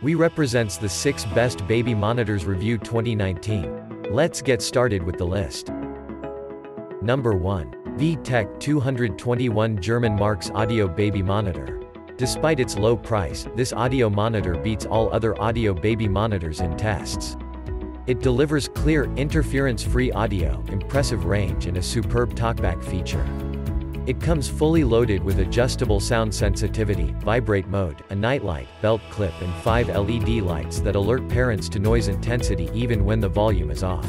We represents the 6 best baby monitors review 2019. Let's get started with the list. Number 1. VTech 221 German Marks Audio Baby Monitor. Despite its low price, this audio monitor beats all other audio baby monitors in tests. It delivers clear, interference-free audio, impressive range and a superb talkback feature. It comes fully loaded with adjustable sound sensitivity, vibrate mode, a nightlight, belt clip and 5 LED lights that alert parents to noise intensity even when the volume is off.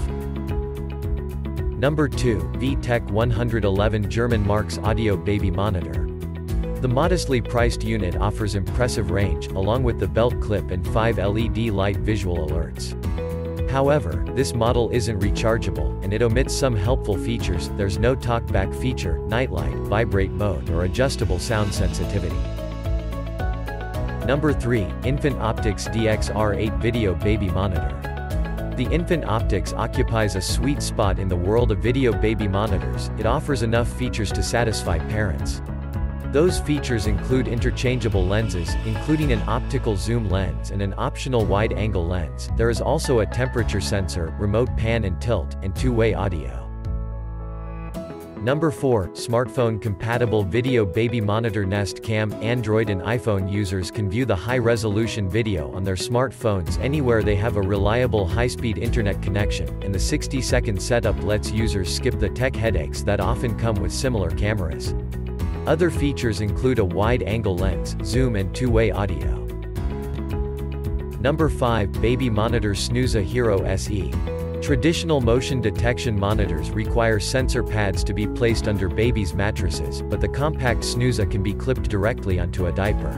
Number 2, VTech 111 German Marks Audio Baby Monitor. The modestly priced unit offers impressive range, along with the belt clip and 5 LED light visual alerts. However, this model isn't rechargeable, and it omits some helpful features, there's no talkback feature, nightlight, vibrate mode or adjustable sound sensitivity. Number 3, Infant Optics DXR8 Video Baby Monitor. The Infant Optics occupies a sweet spot in the world of video baby monitors, it offers enough features to satisfy parents. Those features include interchangeable lenses, including an optical zoom lens and an optional wide-angle lens. There is also a temperature sensor, remote pan and tilt, and two-way audio. Number 4, smartphone-compatible video baby monitor Nest Cam. Android and iPhone users can view the high-resolution video on their smartphones anywhere they have a reliable high-speed internet connection, and the 60-second setup lets users skip the tech headaches that often come with similar cameras. Other features include a wide-angle lens, zoom and two-way audio. Number 5 Baby Monitor Snuza Hero SE. Traditional motion detection monitors require sensor pads to be placed under babies' mattresses, but the compact Snuza can be clipped directly onto a diaper.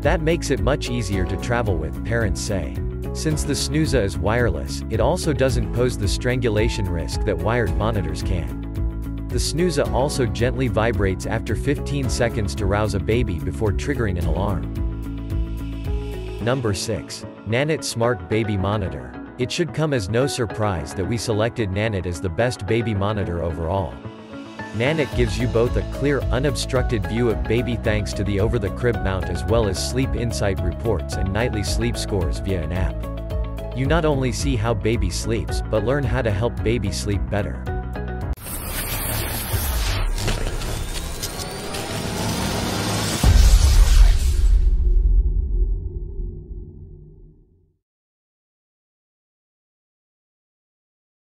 That makes it much easier to travel with, parents say. Since the Snuza is wireless, it also doesn't pose the strangulation risk that wired monitors can. The Snuza also gently vibrates after 15 seconds to rouse a baby before triggering an alarm. Number 6. Nanit Smart Baby Monitor. It should come as no surprise that we selected Nanit as the best baby monitor overall. Nanit gives you both a clear, unobstructed view of baby thanks to the over-the-crib mount as well as sleep insight reports and nightly sleep scores via an app. You not only see how baby sleeps, but learn how to help baby sleep better.